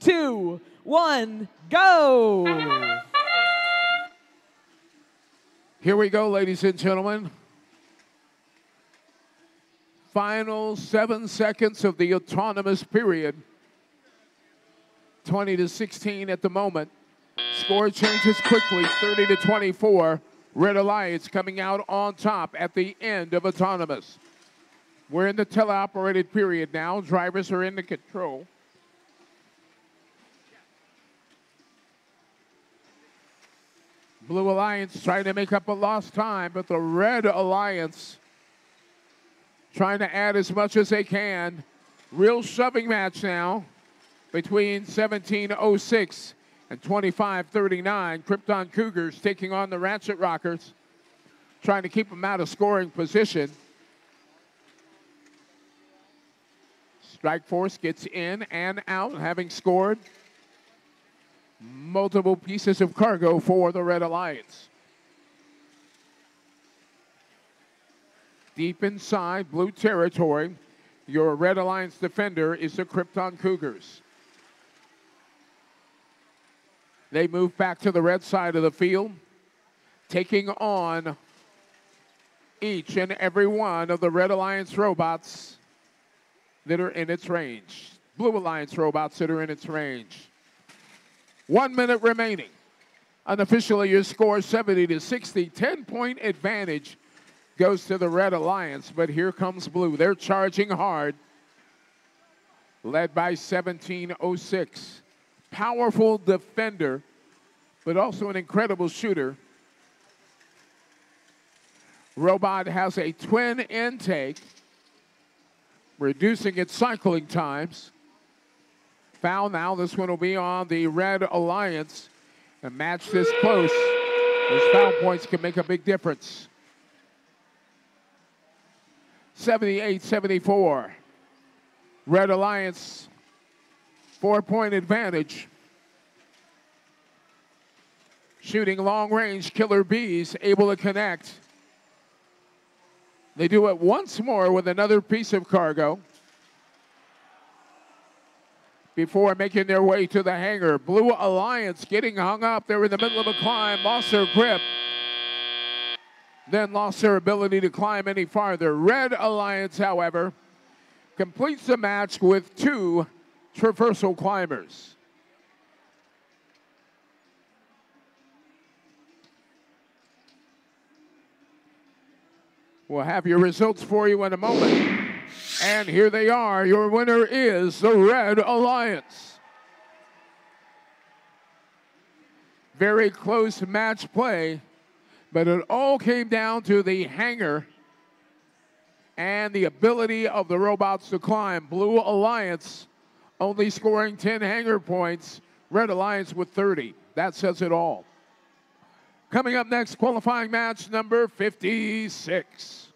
two, one, go! Here we go, ladies and gentlemen. Final seven seconds of the autonomous period. 20 to 16 at the moment. Score changes quickly, 30 to 24. Red Alliance coming out on top at the end of autonomous. We're in the teleoperated period now. Drivers are in the control. Blue Alliance trying to make up a lost time, but the Red Alliance trying to add as much as they can. Real shoving match now between 1706 and 2539. Krypton Cougars taking on the Ratchet Rockers, trying to keep them out of scoring position. Strike Force gets in and out, having scored multiple pieces of cargo for the Red Alliance. Deep inside blue territory, your Red Alliance defender is the Krypton Cougars. They move back to the red side of the field, taking on each and every one of the Red Alliance robots that are in its range. Blue Alliance robots that are in its range. One minute remaining. Unofficially, your score 70 to 60. 10 point advantage goes to the Red Alliance, but here comes Blue. They're charging hard, led by 1706. Powerful defender, but also an incredible shooter. Robot has a twin intake, reducing its cycling times. Foul now. This one will be on the Red Alliance. A match this close, those foul points can make a big difference. 78 74. Red Alliance, four point advantage. Shooting long range, Killer Bees able to connect. They do it once more with another piece of cargo before making their way to the hangar. Blue Alliance getting hung up. They're in the middle of a climb, lost their grip, then lost their ability to climb any farther. Red Alliance, however, completes the match with two traversal climbers. We'll have your results for you in a moment. And here they are. Your winner is the Red Alliance. Very close match play, but it all came down to the hangar and the ability of the robots to climb. Blue Alliance only scoring 10 hangar points, Red Alliance with 30. That says it all. Coming up next, qualifying match number 56.